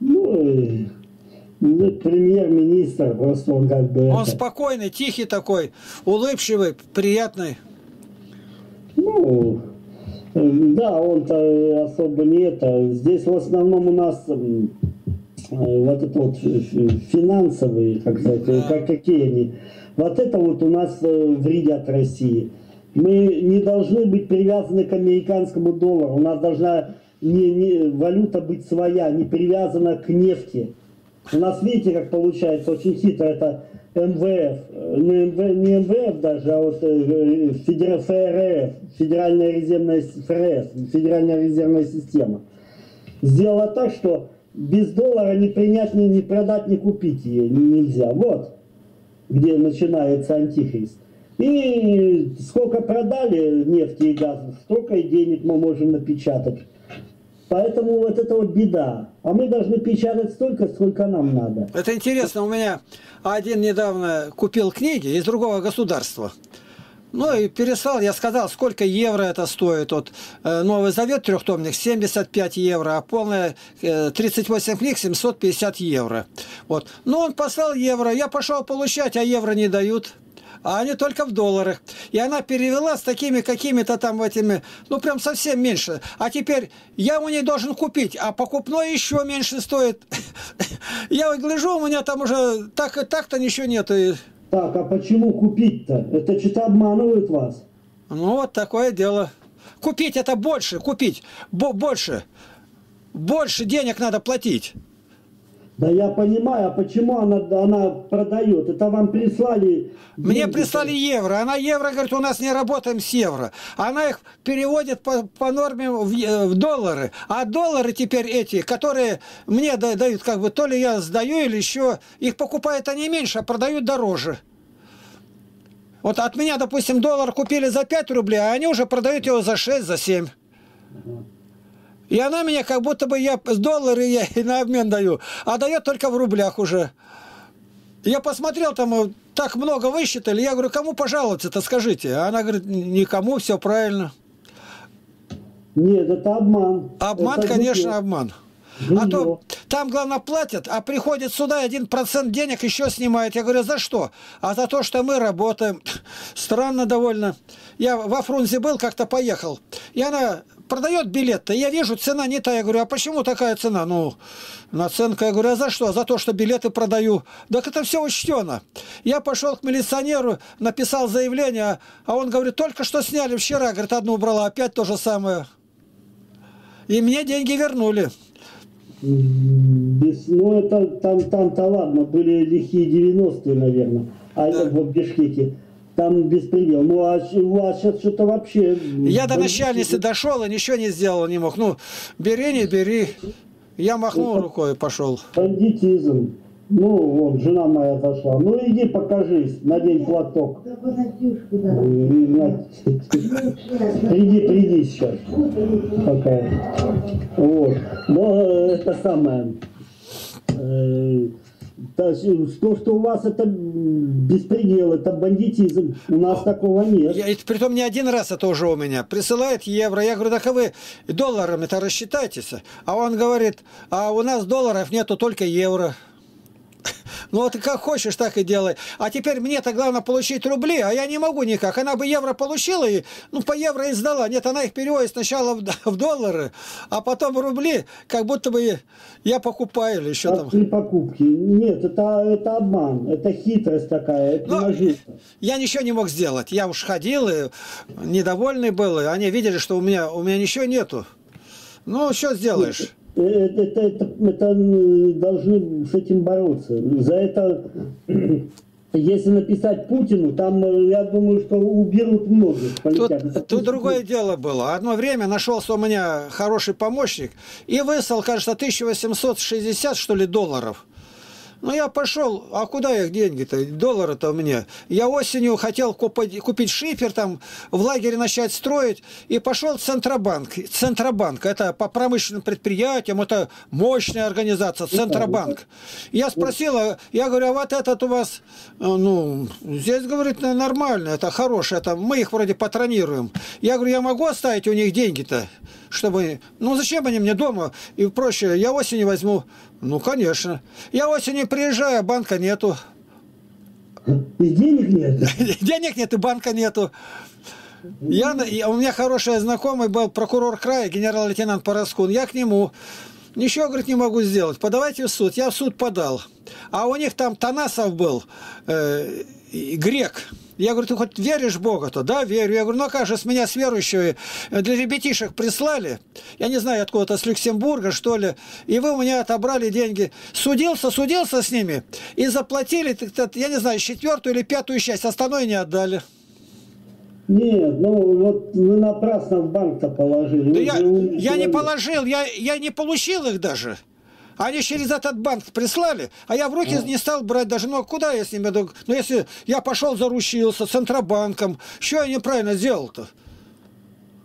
Ну, премьер-министр, просто он как бы... Он это... спокойный, тихий такой, улыбчивый, приятный. Ну, да, он-то особо не это. Здесь в основном у нас э, вот это вот финансовые, как сказать, да. как, какие они. Вот это вот у нас э, вредят России. Мы не должны быть привязаны к американскому доллару. У нас должна не, не, валюта быть своя, не привязана к нефти. У нас, видите, как получается, очень хитро, это МВФ, не, МВ, не МВФ даже, а вот э, Федер, ФРФ, Федеральная резервная, ФРС, Федеральная резервная система, сделала так, что без доллара не принять, не, не продать, не купить ее нельзя. Вот где начинается антихрист. И сколько продали нефти и газ, столько и денег мы можем напечатать. Поэтому вот это вот беда. А мы должны печатать столько, сколько нам надо. Это интересно. У меня один недавно купил книги из другого государства. Ну и переслал, я сказал, сколько евро это стоит. Вот э, Новый Завет трехтомник 75 евро, а полная 38 книг 750 евро. Вот. Ну он послал евро, я пошел получать, а евро не дают а они только в долларах. И она перевела с такими какими-то там этими, ну прям совсем меньше. А теперь я у нее должен купить, а покупной еще меньше стоит. Я гляжу, у меня там уже так и так-то ничего нету. Так, а почему купить-то? Это что-то обманывает вас. Ну вот такое дело. Купить это больше, купить больше. Больше денег надо платить. Да я понимаю, а почему она, она продает? Это вам прислали... Мне прислали евро. Она евро говорит, у нас не работаем с евро. Она их переводит по, по норме в, в доллары. А доллары теперь эти, которые мне дают, как бы, то ли я сдаю или еще, их покупают они меньше, а продают дороже. Вот от меня, допустим, доллар купили за 5 рублей, а они уже продают его за 6, за 7. И она меня как будто бы я с доллары я на обмен даю, а дает только в рублях уже. Я посмотрел, там э, так много высчитали. Я говорю, кому пожаловаться-то, скажите. А она говорит, никому, все правильно. Нет, это обман. Обман, это конечно, нет. обман. А то там, главное, платят, а приходит сюда, один процент денег еще снимает. Я говорю, за что? А за то, что мы работаем. Странно довольно. Я во Фрунзе был, как-то поехал. И она продает билет-то, я вижу, цена не та. Я говорю, а почему такая цена? Ну, наценка. Я говорю, а за что? За то, что билеты продаю. Так это все учтено. Я пошел к милиционеру, написал заявление, а он говорит, только что сняли вчера. Говорит, одну убрала, опять то же самое. И мне деньги вернули. Без, ну, это там, там-то ладно, были лихие 90-е, наверное, а да. в Бишкеке. Там беспредел. Ну, а у вас сейчас что-то вообще... Я до начальницы дошел и ничего не сделал, не мог. Ну, бери, не бери. Я махнул это рукой и пошел. Бандитизм. Ну, вот, жена моя зашла. Ну, иди покажись, надень платок. Приди, приди сейчас. Пока. Вот. Но э, это самое... То, что у вас это беспредел, это бандитизм. У нас такого нет. Я, притом не один раз это уже у меня. Присылает евро. Я говорю, так а вы долларами-то рассчитайтесь. А он говорит, а у нас долларов нету, только евро. Ну вот как хочешь, так и делай. А теперь мне-то главное получить рубли, а я не могу никак. Она бы евро получила и ну, по евро и сдала. Нет, она их переводит сначала в, в доллары, а потом в рубли, как будто бы я покупаю или еще там. При покупке. Нет, это, это обман, это хитрость такая, это Но ну, Я ничего не мог сделать. Я уж ходил и недовольный был, и они видели, что у меня, у меня ничего нету. Ну, что сделаешь? Э, это, это, это, это должны с этим бороться. За это, если написать Путину, там, э, я думаю, что уберут многих. Тут, тут другое дело было. Одно время нашелся у меня хороший помощник и выслал, кажется, 1860, что ли, долларов. Ну, я пошел, а куда их деньги-то? Доллары-то у меня. Я осенью хотел купить, купить шифер, там, в лагере начать строить, и пошел в Центробанк. Центробанк, это по промышленным предприятиям, это мощная организация, Центробанк. Я спросила, я говорю, а вот этот у вас, э, ну, здесь, говорит, нормально, это хорошее, это мы их вроде патронируем. Я говорю, я могу оставить у них деньги-то? чтобы... Ну, зачем они мне дома? И проще, я осенью возьму. Ну, конечно. Я осенью приезжаю, а банка нету. И денег нет? денег нет, и банка нету. Я, я, у меня хороший знакомый был прокурор края, генерал-лейтенант Пороскун. Я к нему ничего, говорит, не могу сделать. Подавайте в суд. Я в суд подал. А у них там Танасов был, э, грек. Я говорю, ты хоть веришь в Бога-то? Да, верю. Я говорю, ну а как же с меня с верующего для ребятишек прислали? Я не знаю, откуда-то с Люксембурга, что ли. И вы у меня отобрали деньги. Судился, судился с ними. И заплатили, я не знаю, четвертую или пятую часть. Остальное не отдали. Нет, ну вот вы напрасно в банк-то положили. Да я, я не положил, я, я не получил их даже. Они через этот банк прислали, а я в руки а. не стал брать даже. Ну, куда я с ними? Ну, если я пошел заручился Центробанком, что я неправильно сделал-то?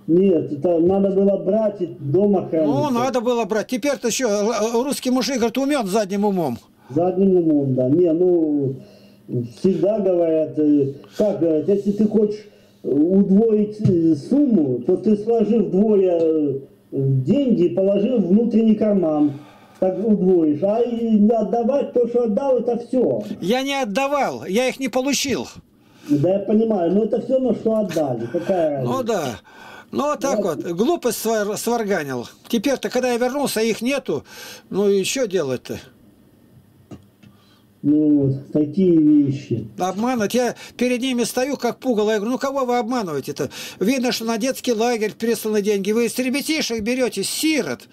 Нет, это надо было брать дома хранить. Ну, надо было брать. Теперь-то что, русский мужик, говорит, умен задним умом. Задним умом, да. Не, ну, всегда говорят, э, как говорят, если ты хочешь удвоить э, сумму, то ты сложив вдвое э, деньги, положил в внутренний карман. Так удвоишь. А и отдавать то, что отдал, это все. Я не отдавал, я их не получил. Да я понимаю, но это все, на что отдали. Какая ну да. Ну вот так вот, глупость сварганил. Теперь-то, когда я вернулся, их нету, ну и что делать-то? Ну вот, такие вещи. Обманывать. Я перед ними стою, как пугало. Я говорю, ну кого вы обманываете-то? Видно, что на детский лагерь пересланы деньги. Вы из ребятишек берете, сирот.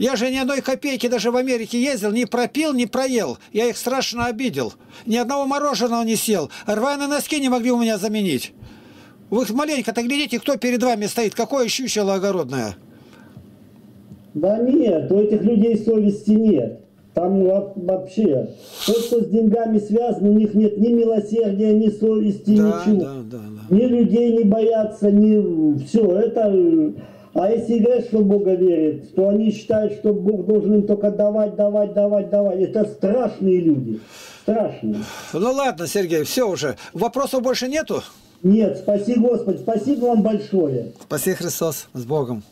Я же ни одной копейки даже в Америке ездил, не пропил, не проел. Я их страшно обидел. Ни одного мороженого не сел. Рваные носки не могли у меня заменить. Вы маленько-то глядите, кто перед вами стоит, какое щучело огородное. Да нет, у этих людей совести нет. Там вообще, то, что с деньгами связано, у них нет ни милосердия, ни совести, да, ничего. Да, да, да. Ни людей не боятся, ни... Все, это... А если говорят, что Бога верит, то они считают, что Бог должен им только давать, давать, давать, давать. Это страшные люди. Страшные. Ну ладно, Сергей, все уже. Вопросов больше нету? Нет, спаси Господь. Спасибо вам большое. Спаси Христос. С Богом.